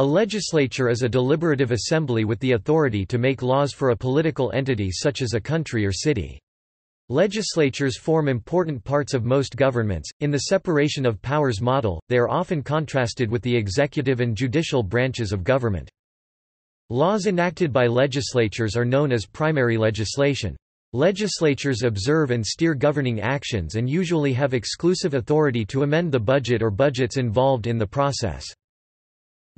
A legislature is a deliberative assembly with the authority to make laws for a political entity such as a country or city. Legislatures form important parts of most governments. In the separation of powers model, they are often contrasted with the executive and judicial branches of government. Laws enacted by legislatures are known as primary legislation. Legislatures observe and steer governing actions and usually have exclusive authority to amend the budget or budgets involved in the process.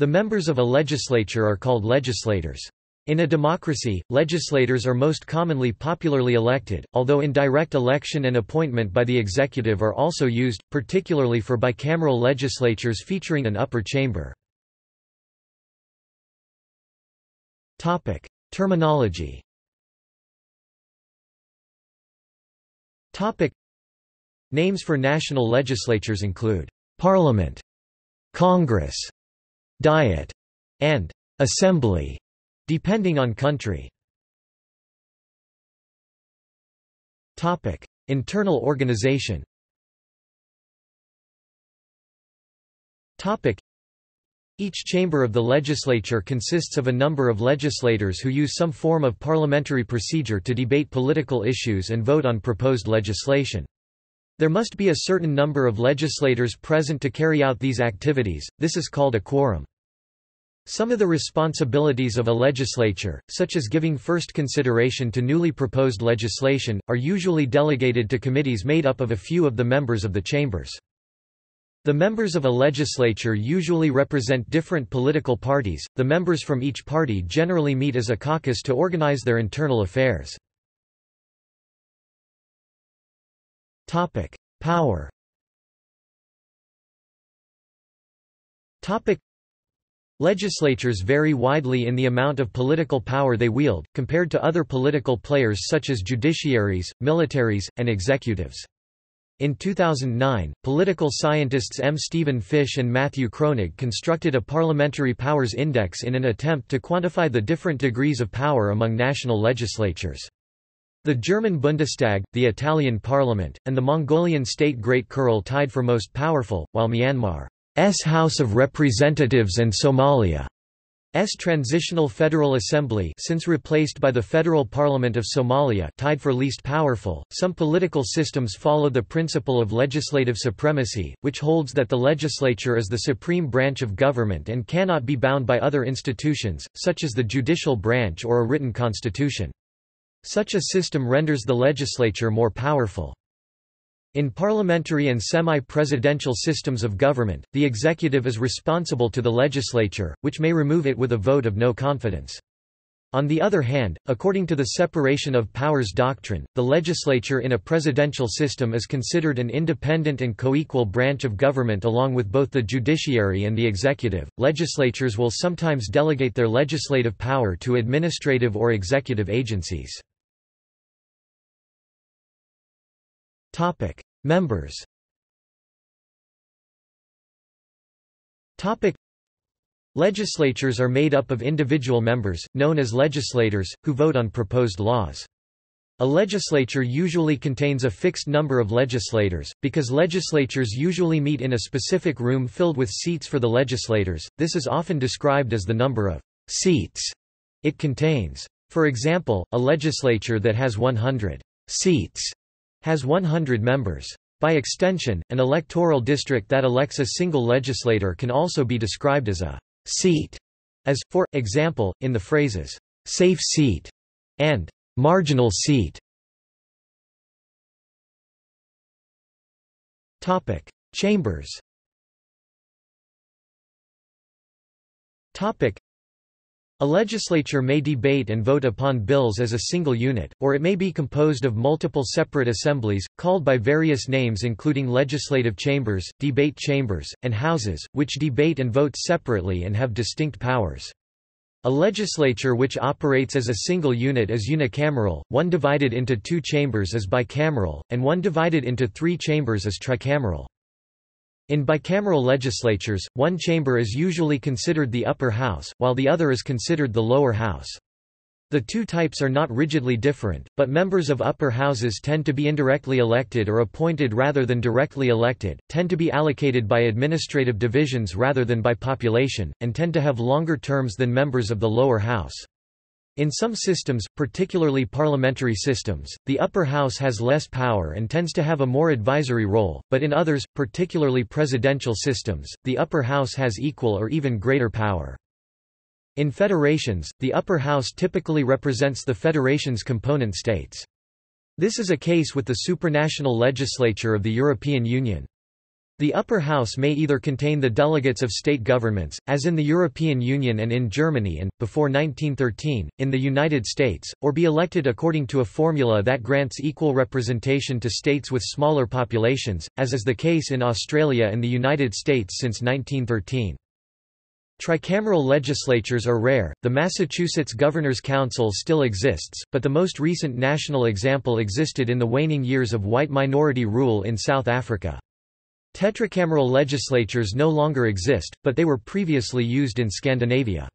The members of a legislature are called legislators. In a democracy, legislators are most commonly popularly elected, although indirect election and appointment by the executive are also used, particularly for bicameral legislatures featuring an upper chamber. Terminology Topic. Names for national legislatures include Parliament, Congress, Diet, and Assembly, depending on country. Topic. Internal organization Topic. Each chamber of the legislature consists of a number of legislators who use some form of parliamentary procedure to debate political issues and vote on proposed legislation. There must be a certain number of legislators present to carry out these activities, this is called a quorum. Some of the responsibilities of a legislature, such as giving first consideration to newly proposed legislation, are usually delegated to committees made up of a few of the members of the chambers. The members of a legislature usually represent different political parties. The members from each party generally meet as a caucus to organize their internal affairs. Power. Legislatures vary widely in the amount of political power they wield, compared to other political players such as judiciaries, militaries, and executives. In 2009, political scientists M. Stephen Fish and Matthew Kroenig constructed a parliamentary powers index in an attempt to quantify the different degrees of power among national legislatures. The German Bundestag, the Italian parliament, and the Mongolian state Great Khural tied for most powerful, while Myanmar's House of Representatives and Somalia S Transitional Federal Assembly since replaced by the Federal Parliament of Somalia tied for least powerful. Some political systems follow the principle of legislative supremacy, which holds that the legislature is the supreme branch of government and cannot be bound by other institutions, such as the judicial branch or a written constitution. Such a system renders the legislature more powerful. In parliamentary and semi-presidential systems of government, the executive is responsible to the legislature, which may remove it with a vote of no confidence. On the other hand, according to the separation of powers doctrine, the legislature in a presidential system is considered an independent and co-equal branch of government along with both the judiciary and the executive. Legislatures will sometimes delegate their legislative power to administrative or executive agencies. Topic: Members. Topic: Legislatures are made up of individual members, known as legislators, who vote on proposed laws. A legislature usually contains a fixed number of legislators, because legislatures usually meet in a specific room filled with seats for the legislators, this is often described as the number of seats it contains. For example, a legislature that has 100 seats has 100 members. By extension, an electoral district that elects a single legislator can also be described as a seat, as, for example, in the phrases, safe seat and marginal seat. Topic: Chambers. Topic: a legislature may debate and vote upon bills as a single unit, or it may be composed of multiple separate assemblies, called by various names including legislative chambers, debate chambers, and houses, which debate and vote separately and have distinct powers. A legislature which operates as a single unit is unicameral, one divided into two chambers is bicameral, and one divided into three chambers is tricameral. In bicameral legislatures, one chamber is usually considered the upper house, while the other is considered the lower house. The two types are not rigidly different, but members of upper houses tend to be indirectly elected or appointed rather than directly elected, tend to be allocated by administrative divisions rather than by population, and tend to have longer terms than members of the lower house. In some systems, particularly parliamentary systems, the upper house has less power and tends to have a more advisory role, but in others, particularly presidential systems, the upper house has equal or even greater power. In federations, the upper house typically represents the federation's component states. This is a case with the supranational legislature of the European Union. The upper house may either contain the delegates of state governments, as in the European Union and in Germany and, before 1913, in the United States, or be elected according to a formula that grants equal representation to states with smaller populations, as is the case in Australia and the United States since 1913. Tricameral legislatures are rare. The Massachusetts Governor's Council still exists, but the most recent national example existed in the waning years of white minority rule in South Africa. Tetracameral legislatures no longer exist, but they were previously used in Scandinavia.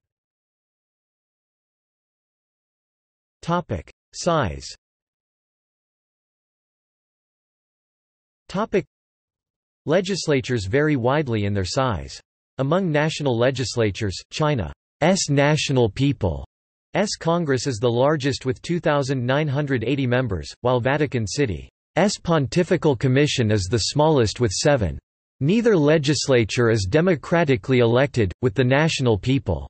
Topic: Size. Topic: Legislatures vary widely in their size. Among national legislatures, China's National People's Congress is the largest with 2,980 members, while Vatican City's Pontifical Commission is the smallest with seven. Neither legislature is democratically elected, with the National People's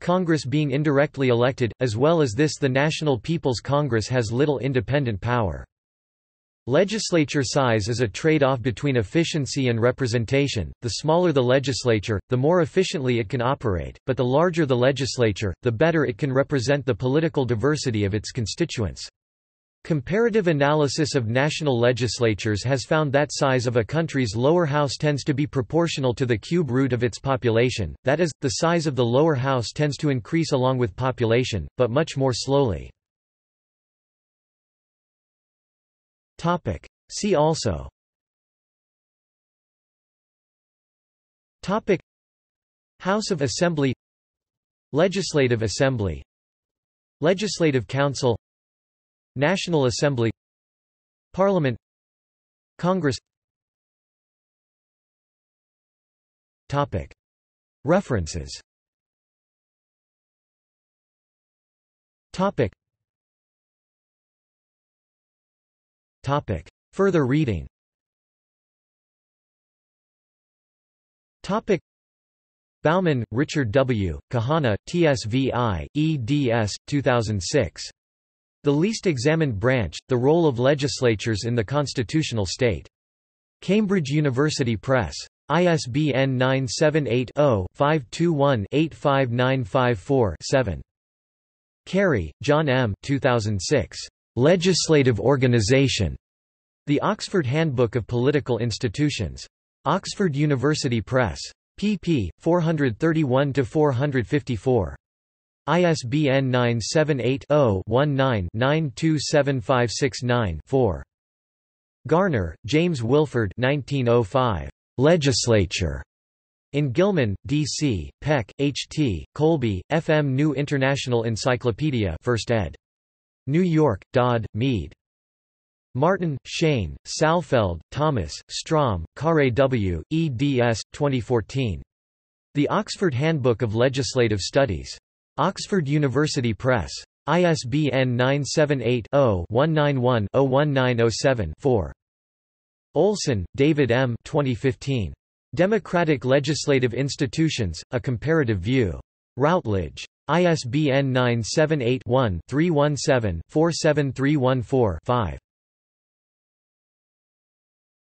Congress being indirectly elected, as well as this the National People's Congress has little independent power. Legislature size is a trade-off between efficiency and representation. The smaller the legislature, the more efficiently it can operate, but the larger the legislature, the better it can represent the political diversity of its constituents. Comparative analysis of national legislatures has found that size of a country's lower house tends to be proportional to the cube root of its population, that is, the size of the lower house tends to increase along with population, but much more slowly. See also. Topic. House of Assembly. Legislative Assembly. Legislative Council National Assembly Parliament Congress Topic References Topic Topic. Further reading Topic. Bauman, Richard W., Kahana, TSVI, eds. 2006. The Least Examined Branch, The Role of Legislatures in the Constitutional State. Cambridge University Press. ISBN 978 0 521 85954 7. Carey, John M. 2006. Legislative Organization. The Oxford Handbook of Political Institutions. Oxford University Press. pp. 431-454. ISBN 978-0-19-927569-4. Garner, James Wilford 1905. Legislature. In Gilman, D.C., Peck, H.T., Colby, F.M. New International Encyclopedia 1st ed. New York, Dodd, Mead. Martin, Shane, Saalfeld, Thomas, Strom, Kaare W., eds. 2014. The Oxford Handbook of Legislative Studies. Oxford University Press. ISBN 978-0-191-01907-4. Olson, David M. 2015. Democratic Legislative Institutions, A Comparative View. Routledge. ISBN 978-1-317-47314-5.